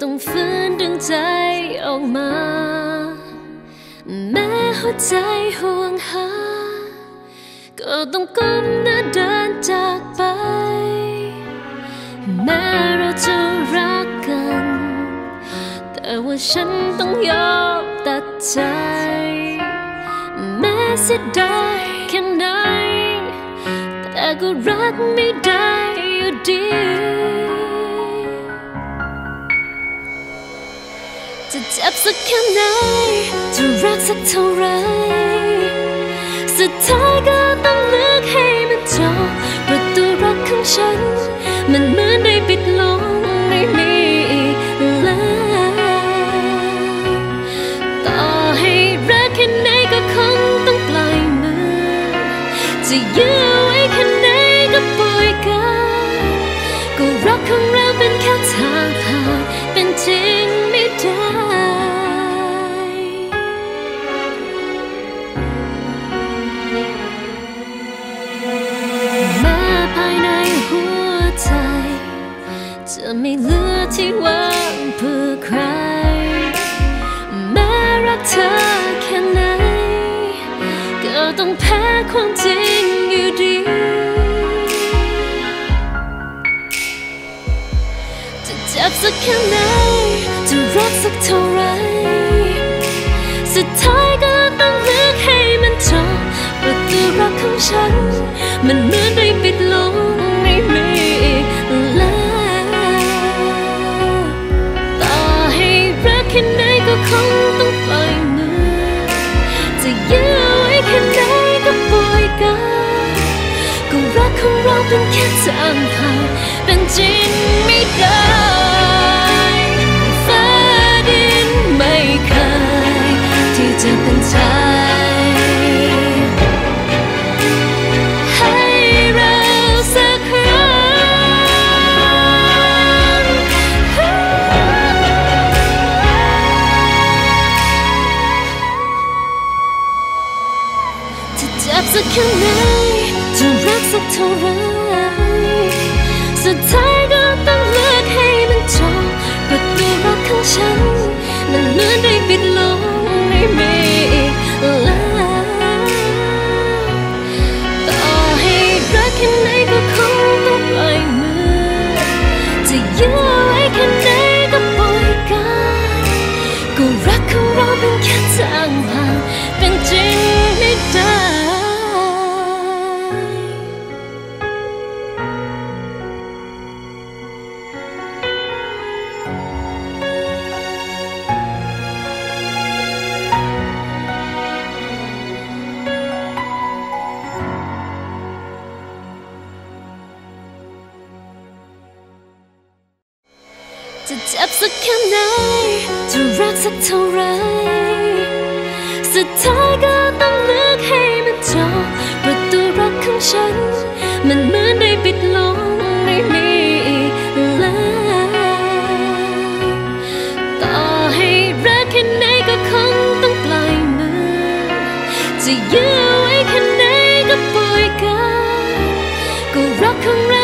ต้องฝืนดึงใจออกมา แม้หัวใจห่วงหา ก็ต้องก้มหน้าเดินจากไป แม้เราจะรักกัน แต่ว่าฉันต้องยอมตัดใจ แม้เสียดายแค่ไหน แต่ก็รักไม่ได้อยู่ดี จะเจ็บสักแค่ไหน จะรักสักเท่าไร สุดท้ายก็ต้องเลือกให้มันจบประตูรักของฉัน มันเหมือนได้ปิดลงไม่มีอีกแล้วต่อให้รักแค่ไหนก็คงต้องปล่อยมือ จะยื้อไว้แค่ไหนก็ป่วยกันก็รักของเรา จะไม่เหลือที่ว่างเพื่อใคร แม้รักเธอแค่ไหน ก็ต้องแพ้ความจริงอยู่ดี จะเจ็บสักแค่ไหน จะรักสักเท่าไร สุดท้าย เราเป็นแค่ทางผ่านเป็นจริงไม่ได้ฟ้าดินไม่เคยที่จะเป็นใจให้เราสักครั้งจะจ็บสักแค่ไหนจะรักสักเท่าไร สุด จะเจ็บสักแค่ไหน จะรักสักเท่าไร สุดท้ายก็ต้องเลือกให้มันจบประตูรักของฉัน มันเหมือนได้ปิดลงไม่มีอีกแล้วต่อให้รักแค่ไหนก็คงต้องปล่อยมือ จะยื้อไว้แค่ไหนก็ป่วยกันก็รักของเรา